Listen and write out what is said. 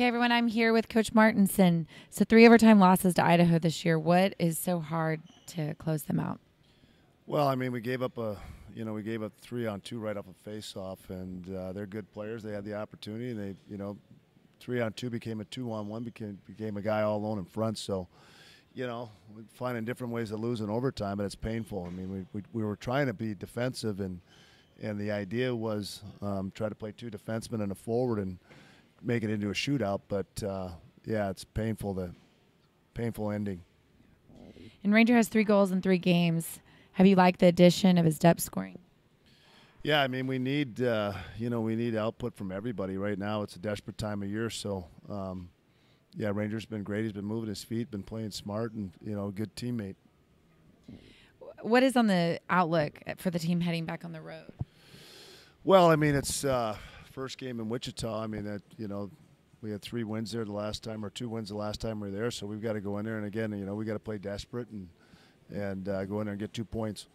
Okay, everyone, I'm here with Coach Martinson. So, three overtime losses to Idaho this year. What is so hard to close them out? Well, I mean, we gave up a, you know, we gave up three on two right off a face-off, and uh, they're good players. They had the opportunity, and they, you know, three on two became a two on one, became became a guy all alone in front. So, you know, finding different ways to lose in overtime, but it's painful. I mean, we, we, we were trying to be defensive, and and the idea was um, try to play two defensemen and a forward and make it into a shootout. But uh, yeah, it's painful. The painful ending. And Ranger has three goals in three games. Have you liked the addition of his depth scoring? Yeah, I mean we need uh, you know we need output from everybody right now. It's a desperate time of year, so um, yeah, Ranger's been great. He's been moving his feet, been playing smart, and you know, good teammate. What is on the outlook for the team heading back on the road? Well, I mean it's uh, first game in Wichita. I mean that you know we had three wins there the last time, or two wins the last time we were there. So we've got to go in there, and again, you know, we got to play desperate and and uh, go in there and get two points.